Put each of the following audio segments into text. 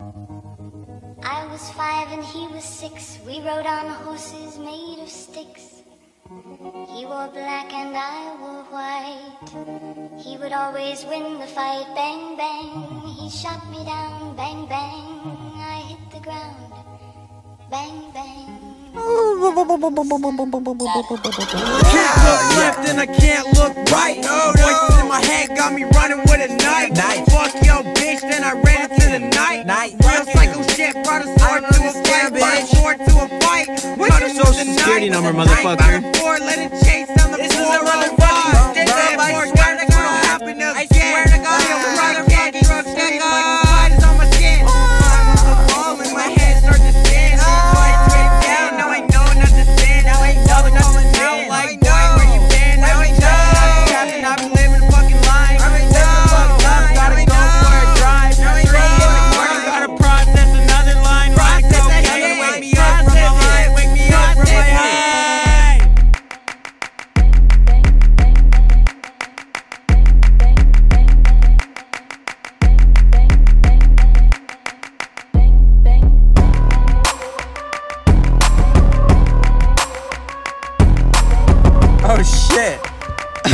I was five and he was six. We rode on horses made of sticks. He wore black and I wore white. He would always win the fight. Bang, bang. He shot me down. Bang, bang. I hit the ground. Bang, bang. Can't look left and I can't look right. Voices in my head got me running with a knife. Into the night. Real psycho shit, brought a sword to a fight. Brought a sword to a fight. What's your social security number, motherfucker? Let it chase Oh shit.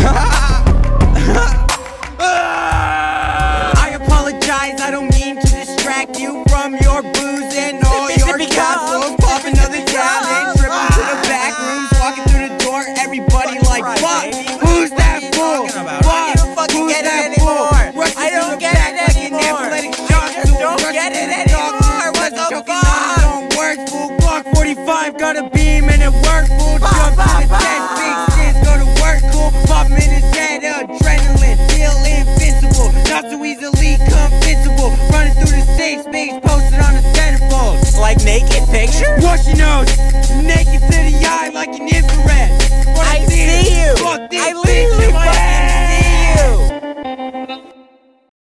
I apologize, I don't mean to distract you from your booze and all your castles. Pop another talent, tripping to the back rooms, walking through the door, everybody like, fuck, who's that fool? talking about? I don't Fuck, who's that anymore. fool? I don't get it anymore. I jock, just fool. don't get it through the dog anymore. What the fuck? own words, fool. Glock 45, got a beam and it work, fool. Jump to the dead, Like naked pictures? Wash your nose, naked to